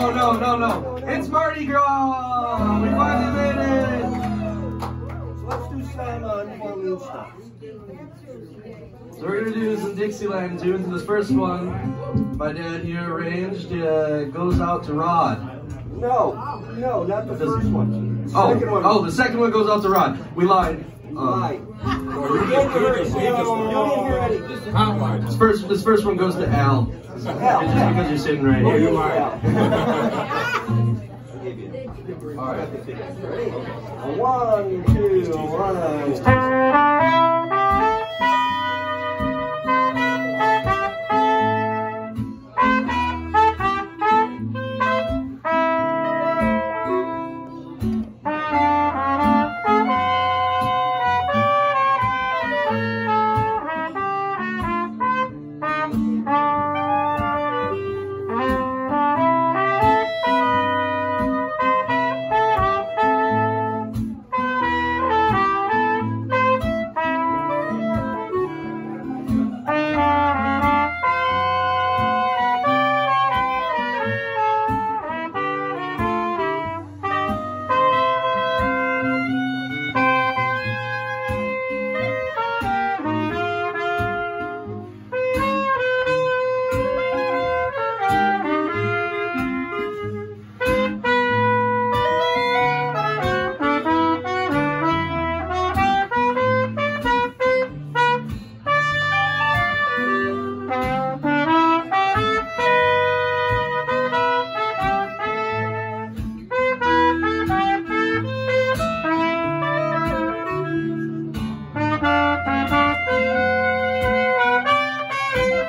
No, no, no, no. It's Mardi Gras. We finally made it. So let's do some uh, New stuff. So we're gonna do some Dixieland tunes. This first one, my dad here arranged, uh, goes out to Rod. No, no, not the first one. Oh, second one. oh, the second one goes out to Rod. We lied. Um, Right. You didn't hear it. You didn't hear anything. Hotline. This first, this first one goes to Al. Just because you're sitting right Oh, here. you are. All right. Ready? One, two, one.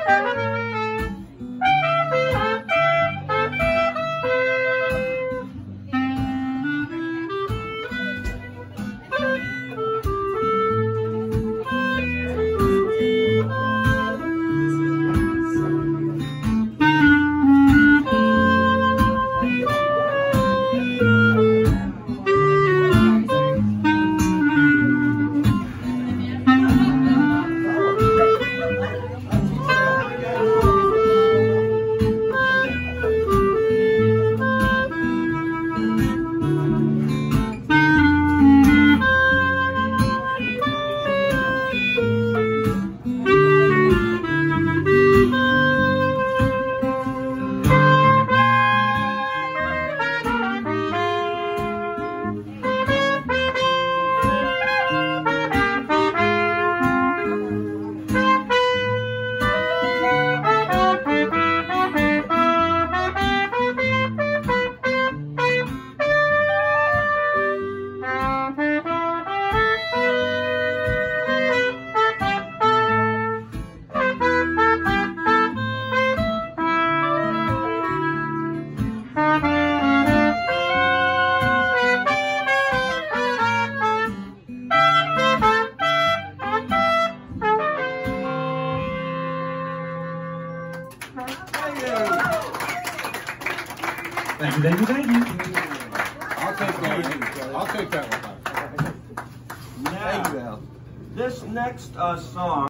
Thank you, thank you, thank you. thank you. I'll take that. I'll take that one. Now, this next uh, song.